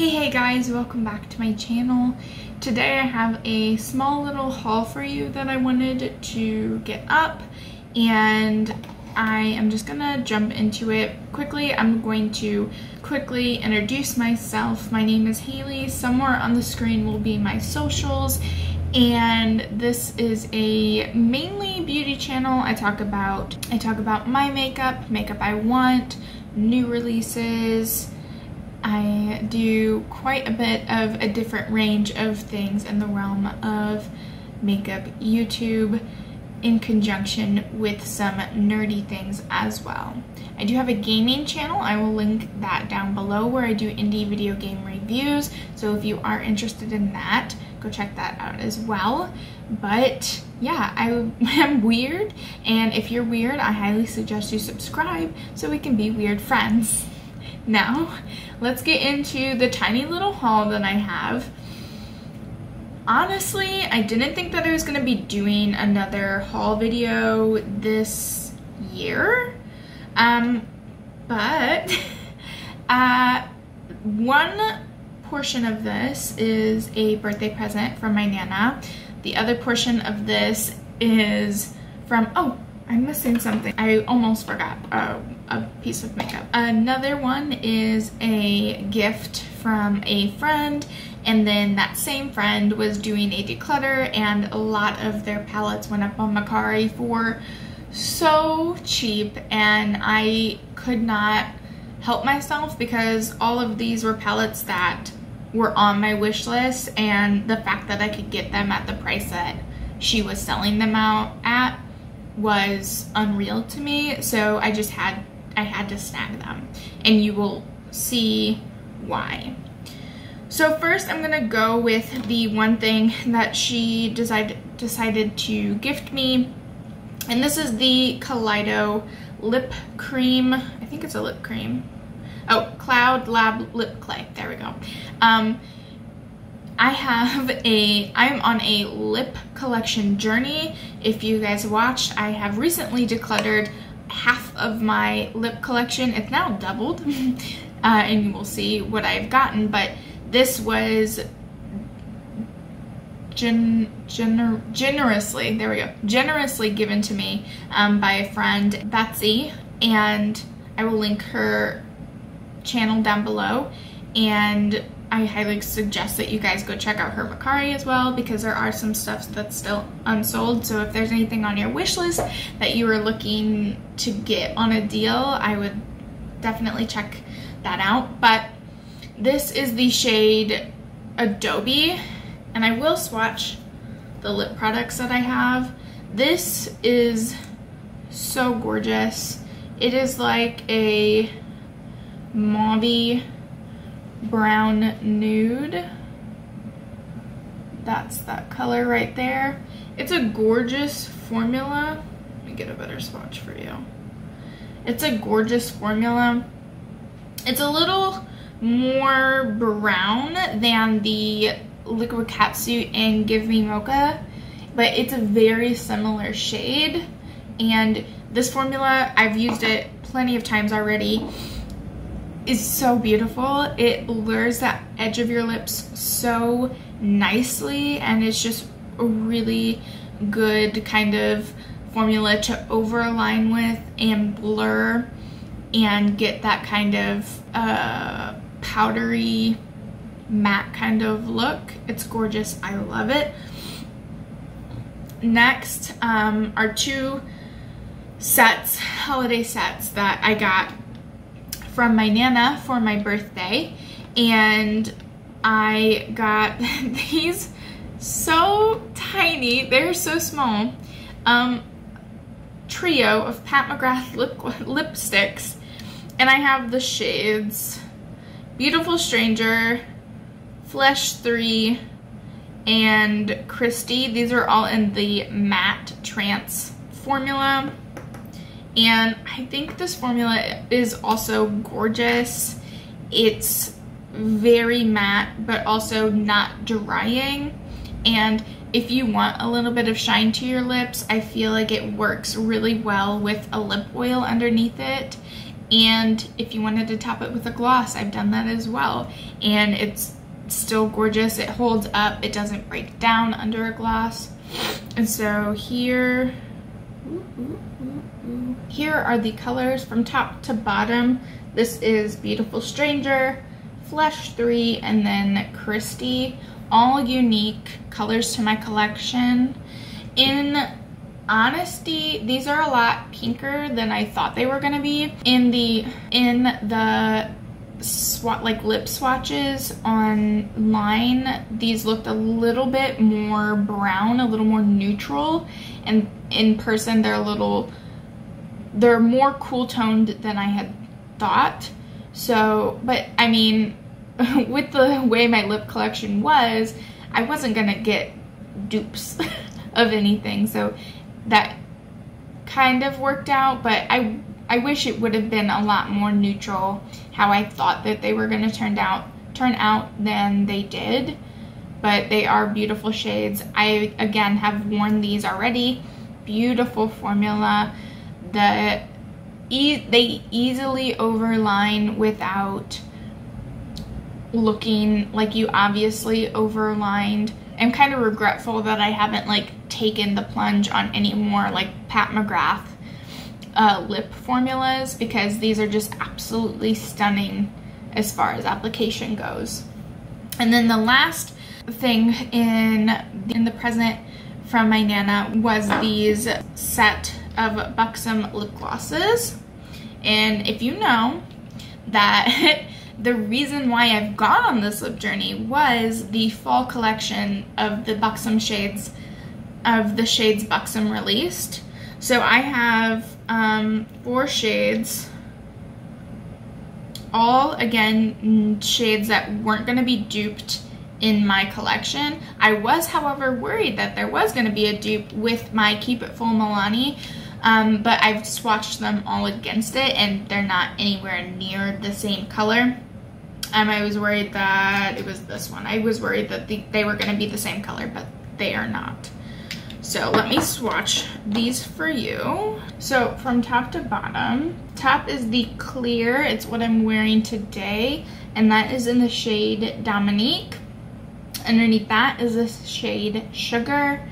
Hey hey guys, welcome back to my channel. Today I have a small little haul for you that I wanted to get up and I am just gonna jump into it quickly. I'm going to quickly introduce myself. My name is Hayley. Somewhere on the screen will be my socials and this is a mainly beauty channel. I talk about I talk about my makeup, makeup I want, new releases, I do quite a bit of a different range of things in the realm of makeup YouTube in conjunction with some nerdy things as well. I do have a gaming channel. I will link that down below where I do indie video game reviews. So if you are interested in that, go check that out as well. But yeah, I am weird. And if you're weird, I highly suggest you subscribe so we can be weird friends. Now, let's get into the tiny little haul that I have. Honestly, I didn't think that I was going to be doing another haul video this year. Um, but uh, one portion of this is a birthday present from my Nana. The other portion of this is from, oh, I'm missing something. I almost forgot uh, a piece of makeup. Another one is a gift from a friend and then that same friend was doing a declutter and a lot of their palettes went up on Mercari for so cheap and I could not help myself because all of these were palettes that were on my wish list and the fact that I could get them at the price that she was selling them out at was unreal to me. So I just had, I had to snag them and you will see why. So first I'm gonna go with the one thing that she decided, decided to gift me. And this is the Kaleido lip cream. I think it's a lip cream. Oh, Cloud Lab Lip Clay. There we go. Um, I have a, I'm on a lip collection journey. If you guys watched, I have recently decluttered half of my lip collection. It's now doubled, uh, and you will see what I've gotten, but this was gen, gener, generously, there we go, generously given to me um, by a friend, Betsy, and I will link her channel down below, and I highly suggest that you guys go check out her Mercari as well because there are some stuff that's still unsold. So if there's anything on your wish list that you are looking to get on a deal, I would definitely check that out. But this is the shade Adobe and I will swatch the lip products that I have. This is so gorgeous. It is like a mauve brown nude. That's that color right there. It's a gorgeous formula. Let me get a better swatch for you. It's a gorgeous formula. It's a little more brown than the Liquid Catsuit and Give Me Mocha, but it's a very similar shade. And this formula, I've used it plenty of times already is so beautiful. It blurs that edge of your lips so nicely and it's just a really good kind of formula to overline with and blur and get that kind of uh, powdery matte kind of look. It's gorgeous. I love it. Next um, are two sets, holiday sets that I got from my Nana for my birthday and I got these so tiny, they're so small, um, trio of Pat McGrath lip lipsticks and I have the shades Beautiful Stranger, Flesh 3, and Christy. These are all in the matte trance formula. And I think this formula is also gorgeous. It's very matte, but also not drying. And if you want a little bit of shine to your lips, I feel like it works really well with a lip oil underneath it. And if you wanted to top it with a gloss, I've done that as well. And it's still gorgeous. It holds up. It doesn't break down under a gloss. And so here, here are the colors from top to bottom. This is Beautiful Stranger, Flesh 3, and then Christy. All unique colors to my collection. In honesty, these are a lot pinker than I thought they were gonna be. In the in the swat like lip swatches online, these looked a little bit more brown, a little more neutral, and in person they're a little they're more cool toned than I had thought. So, but I mean, with the way my lip collection was, I wasn't gonna get dupes of anything. So that kind of worked out, but I I wish it would have been a lot more neutral how I thought that they were going to turn out turn out than they did. But they are beautiful shades. I again have worn these already. Beautiful formula. The e they easily overline without looking like you obviously overlined. I'm kind of regretful that I haven't like taken the plunge on any more like Pat McGrath uh, lip formulas because these are just absolutely stunning as far as application goes. And then the last thing in, in the present from my Nana was these set of Buxom lip glosses. And if you know that the reason why I've gone on this lip journey was the fall collection of the Buxom shades of the shades Buxom released. So I have um, four shades, all again shades that weren't going to be duped in my collection. I was, however, worried that there was going to be a dupe with my Keep It Full Milani, um, but I've swatched them all against it and they're not anywhere near the same color. Um, I was worried that it was this one. I was worried that the, they were going to be the same color, but they are not. So let me swatch these for you. So from top to bottom, top is the clear. It's what I'm wearing today. And that is in the shade Dominique. Underneath that is the shade Sugar.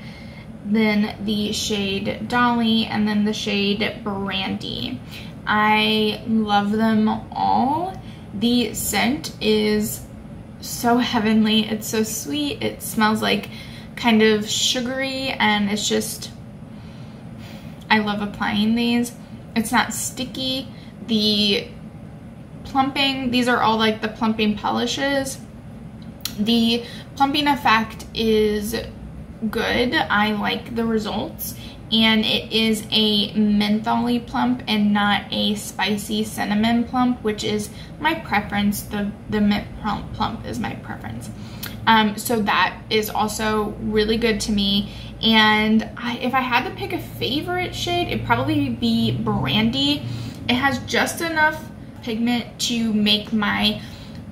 Then the shade Dolly. And then the shade Brandy. I love them all. The scent is so heavenly. It's so sweet. It smells like kind of sugary and it's just, I love applying these. It's not sticky. The plumping, these are all like the plumping polishes. The plumping effect is good. I like the results and it is a mentholy plump and not a spicy cinnamon plump, which is my preference. The, the mint plump, plump is my preference. Um, so that is also really good to me. And I, if I had to pick a favorite shade, it'd probably be Brandy. It has just enough pigment to make my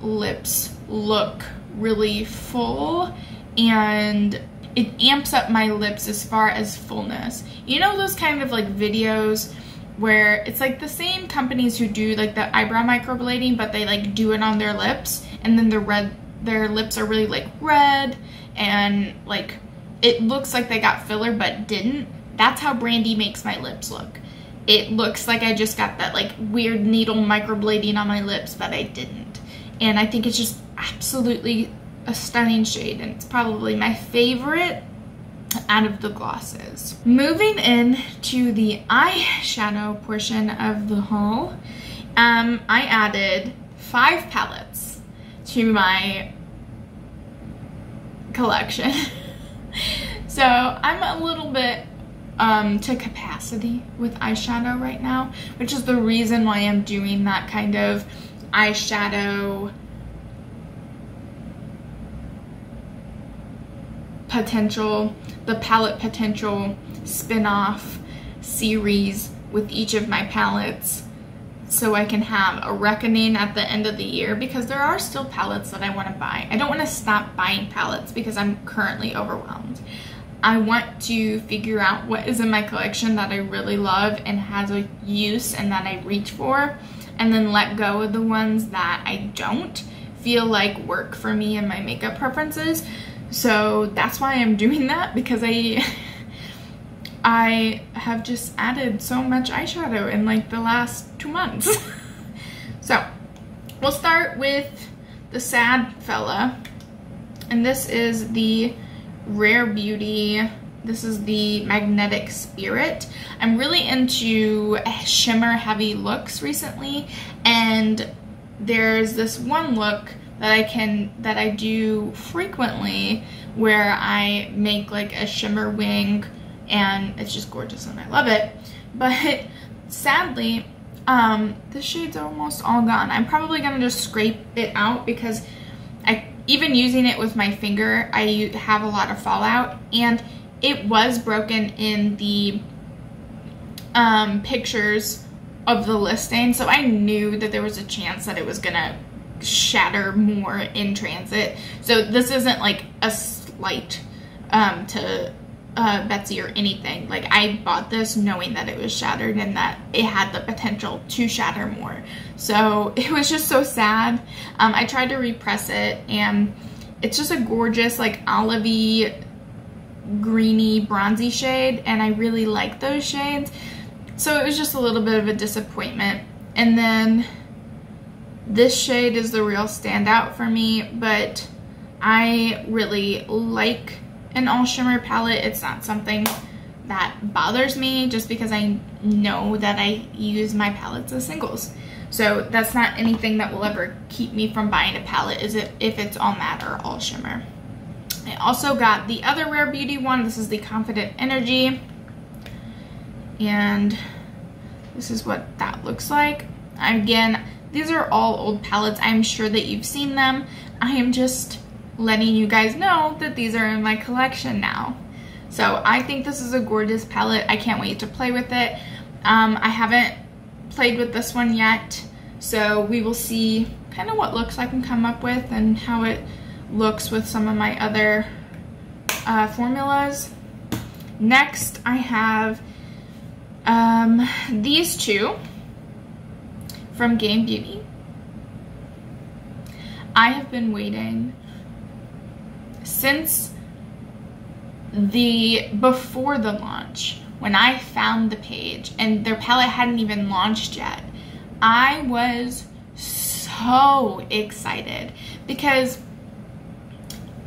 lips look really full and it amps up my lips as far as fullness. You know those kind of like videos where it's like the same companies who do like the eyebrow microblading but they like do it on their lips and then the red their lips are really like red and like it looks like they got filler but didn't. That's how Brandy makes my lips look. It looks like I just got that like weird needle microblading on my lips but I didn't. And I think it's just absolutely a stunning shade and it's probably my favorite out of the glosses. Moving in to the eyeshadow portion of the haul, um, I added five palettes to my collection. so I'm a little bit um, to capacity with eyeshadow right now, which is the reason why I'm doing that kind of eyeshadow potential, the palette potential spin-off series with each of my palettes so I can have a reckoning at the end of the year because there are still palettes that I want to buy. I don't want to stop buying palettes because I'm currently overwhelmed. I want to figure out what is in my collection that I really love and has a use and that I reach for. and then let go of the ones that I don't feel like work for me and my makeup preferences. So that's why I'm doing that because I I have just added so much eyeshadow in like the last two months. so we'll start with the sad fella and this is the Rare Beauty this is the Magnetic Spirit. I'm really into shimmer heavy looks recently and there's this one look that I can that I do frequently where I make like a shimmer wing and it's just gorgeous and I love it. But sadly, um, the shade's are almost all gone. I'm probably gonna just scrape it out because I even using it with my finger, I have a lot of fallout and it was broken in the um, pictures of the listing, so I knew that there was a chance that it was gonna shatter more in transit. So this isn't like a slight um, to uh, Betsy or anything. Like I bought this knowing that it was shattered and that it had the potential to shatter more. So it was just so sad. Um, I tried to repress it and it's just a gorgeous like olivey greeny bronzy shade and I really like those shades. So it was just a little bit of a disappointment. And then this shade is the real standout for me, but I really like an all shimmer palette. It's not something that bothers me just because I know that I use my palettes as singles. So that's not anything that will ever keep me from buying a palette is it if it's all matte or all shimmer. I also got the other Rare Beauty one. This is the Confident Energy. And this is what that looks like. Again, these are all old palettes. I'm sure that you've seen them. I am just letting you guys know that these are in my collection now. So I think this is a gorgeous palette. I can't wait to play with it. Um, I haven't played with this one yet, so we will see kind of what looks I can come up with and how it looks with some of my other uh, formulas. Next, I have um, these two from Game Beauty. I have been waiting since the before the launch when I found the page and their palette hadn't even launched yet. I was so excited because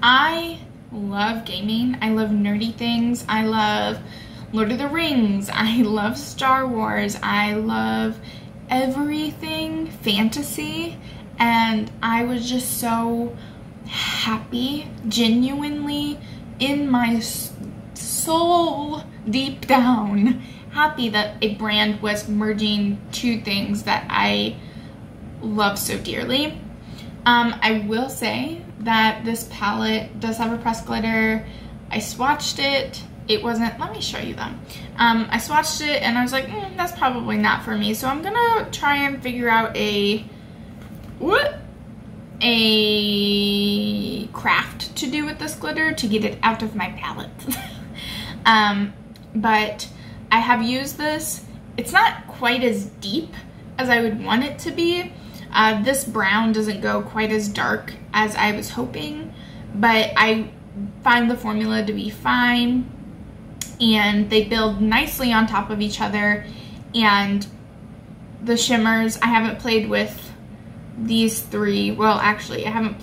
I love gaming. I love nerdy things. I love Lord of the Rings. I love Star Wars. I love everything fantasy. And I was just so happy, genuinely in my soul, deep down, happy that a brand was merging two things that I love so dearly. Um, I will say that this palette does have a press glitter. I swatched it. It wasn't, let me show you them. Um, I swatched it and I was like, mm, that's probably not for me. So I'm gonna try and figure out a, what? A craft to do with this glitter to get it out of my palette. um, but I have used this. It's not quite as deep as I would want it to be. Uh, this brown doesn't go quite as dark as I was hoping, but I find the formula to be fine and they build nicely on top of each other. And the shimmers I haven't played with these three. Well actually I haven't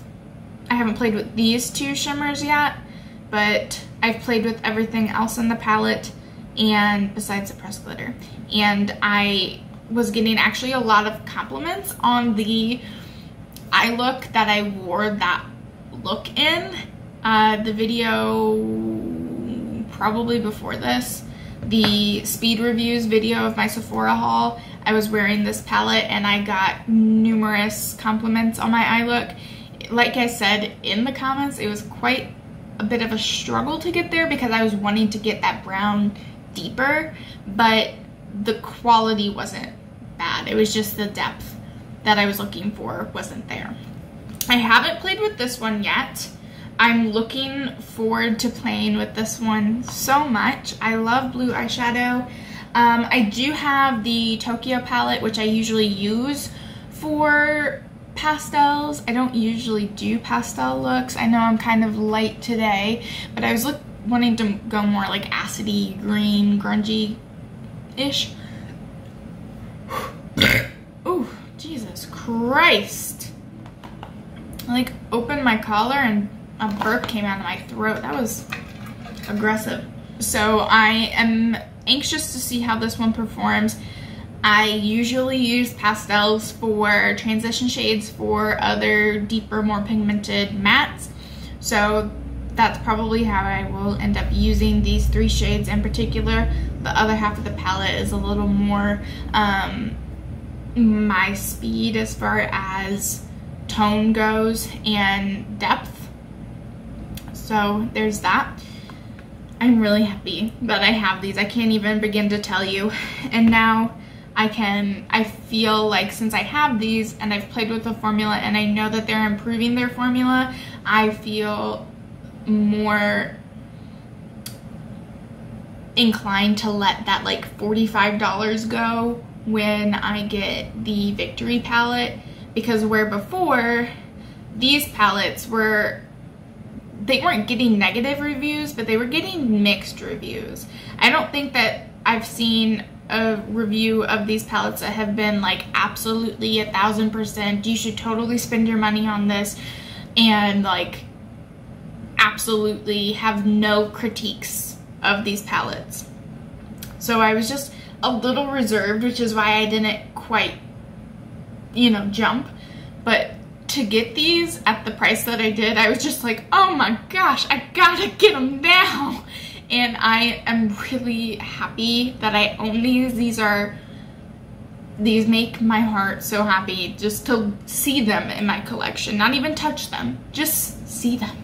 I haven't played with these two shimmers yet but I've played with everything else in the palette and besides the press glitter. And I was getting actually a lot of compliments on the eye look that I wore that look in. Uh, the video probably before this, the speed reviews video of my Sephora haul, I was wearing this palette and I got numerous compliments on my eye look. Like I said in the comments, it was quite a bit of a struggle to get there because I was wanting to get that brown deeper, but the quality wasn't bad. It was just the depth that I was looking for wasn't there. I haven't played with this one yet. I'm looking forward to playing with this one so much. I love blue eyeshadow. Um, I do have the Tokyo palette, which I usually use for pastels. I don't usually do pastel looks. I know I'm kind of light today, but I was look, wanting to go more like acidy, green, grungy-ish. oh, Jesus Christ. I like opened my collar and a burp came out of my throat. That was aggressive. So I am anxious to see how this one performs. I usually use pastels for transition shades for other deeper, more pigmented mattes. So that's probably how I will end up using these three shades in particular. The other half of the palette is a little more um, my speed as far as tone goes and depth. So there's that. I'm really happy that I have these. I can't even begin to tell you. And now I can, I feel like since I have these and I've played with the formula and I know that they're improving their formula, I feel more inclined to let that like $45 go when I get the Victory palette because where before these palettes were they weren't getting negative reviews but they were getting mixed reviews. I don't think that I've seen a review of these palettes that have been like absolutely a thousand percent you should totally spend your money on this and like absolutely have no critiques of these palettes so I was just a little reserved which is why I didn't quite you know jump but to get these at the price that I did I was just like oh my gosh I gotta get them now and I am really happy that I own these. These are, these make my heart so happy just to see them in my collection. Not even touch them, just see them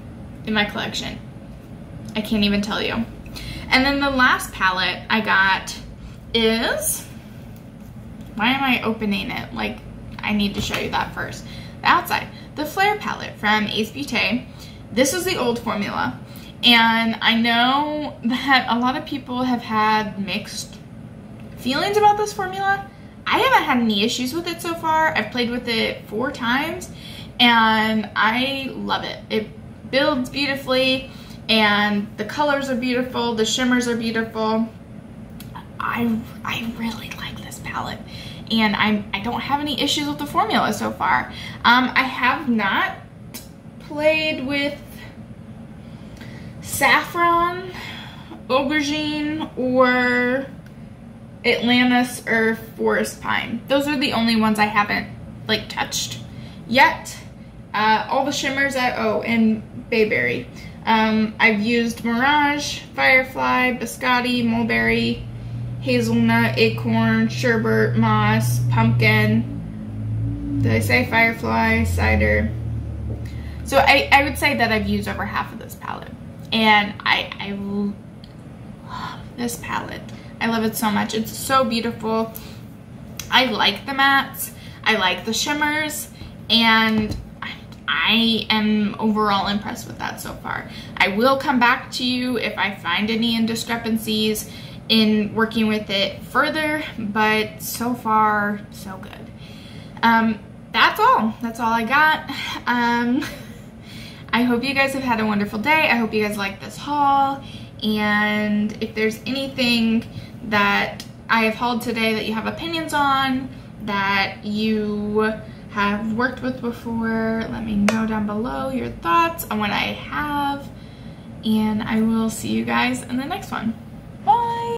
in my collection. I can't even tell you. And then the last palette I got is, why am I opening it? Like, I need to show you that first. Outside, the Flare palette from Ace Beauté. This is the old formula. And I know that a lot of people have had mixed feelings about this formula. I haven't had any issues with it so far. I've played with it four times and I love it. It builds beautifully and the colors are beautiful, the shimmers are beautiful. I, I really like this palette and I'm, I don't have any issues with the formula so far. Um, I have not played with saffron, aubergine, or Atlantis or forest pine. Those are the only ones I haven't like touched yet. Uh, all the shimmers at, oh, and bayberry. Um, I've used Mirage, Firefly, Biscotti, Mulberry, Hazelnut, Acorn, Sherbet, Moss, Pumpkin. Did I say Firefly, Cider? So I, I would say that I've used over half of this palette and I, I love this palette. I love it so much. It's so beautiful. I like the mattes. I like the shimmers and I am overall impressed with that so far. I will come back to you if I find any indiscrepancies in working with it further, but so far, so good. Um, that's all. That's all I got. Um, I hope you guys have had a wonderful day. I hope you guys like this haul. And if there's anything that I have hauled today that you have opinions on, that you have worked with before, let me know down below your thoughts on what I have. And I will see you guys in the next one.